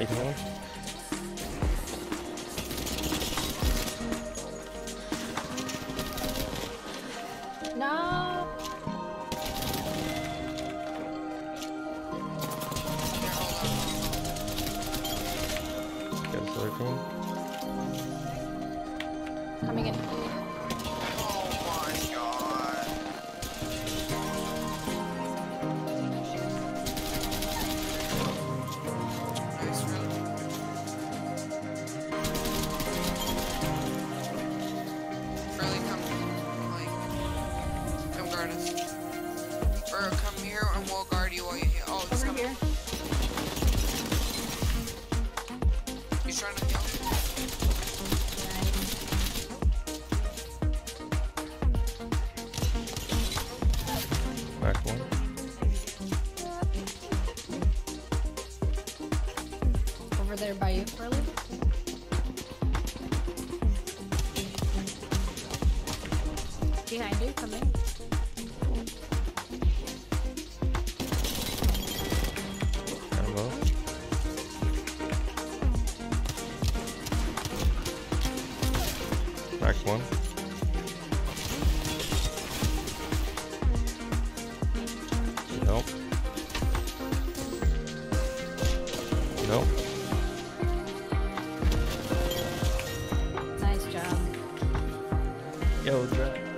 Take one. No. Here, hold. Got a soybean. Coming in. Guard us. Or come here and we'll guard you while oh, you heal. Oh, he's Over coming. here. He's trying to heal. Back one. Over there by you, Curly. Behind you, coming. One. Nope. Nope. Nice job. Yo, Jack.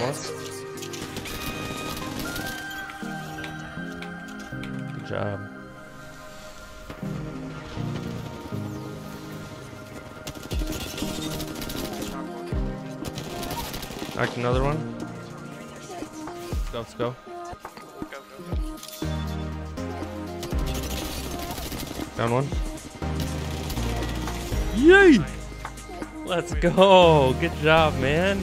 More. Good job. Knocked another one. Let's go. go, go. Down one. Yay! Let's go. Good job, man.